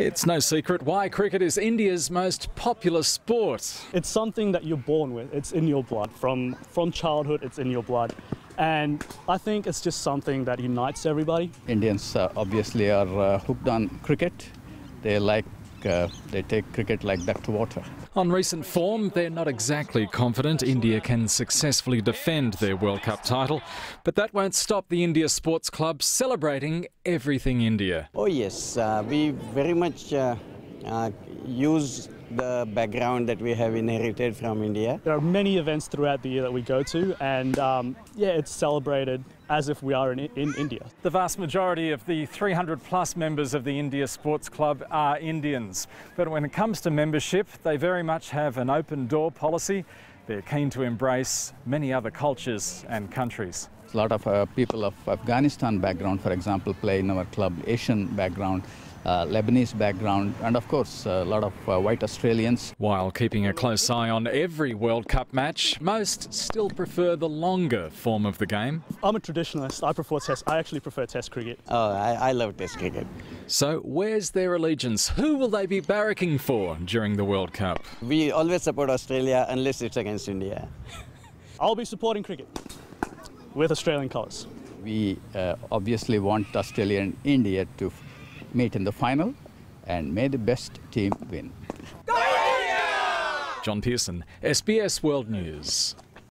It's no secret why cricket is India's most popular sport. It's something that you're born with. It's in your blood. From from childhood, it's in your blood. And I think it's just something that unites everybody. Indians uh, obviously are uh, hooked on cricket. They like uh, they take cricket like duck to water. On recent form, they're not exactly confident India can successfully defend their World Cup title, but that won't stop the India Sports Club celebrating everything India. Oh yes, uh, we very much uh, uh, use the background that we have inherited from India. There are many events throughout the year that we go to, and um, yeah, it's celebrated as if we are in, in India. The vast majority of the 300 plus members of the India Sports Club are Indians. But when it comes to membership, they very much have an open door policy. They're keen to embrace many other cultures and countries. A lot of uh, people of Afghanistan background, for example, play in our club, Asian background uh, Lebanese background, and of course, a lot of uh, white Australians. While keeping a close eye on every World Cup match, most still prefer the longer form of the game. I'm a traditionalist. I prefer test. I actually prefer Test cricket. Oh, I, I love Test cricket. So, where's their allegiance? Who will they be barracking for during the World Cup? We always support Australia unless it's against India. I'll be supporting cricket with Australian colours. We uh, obviously want Australia and India to meet in the final, and may the best team win. John Pearson, SBS World News.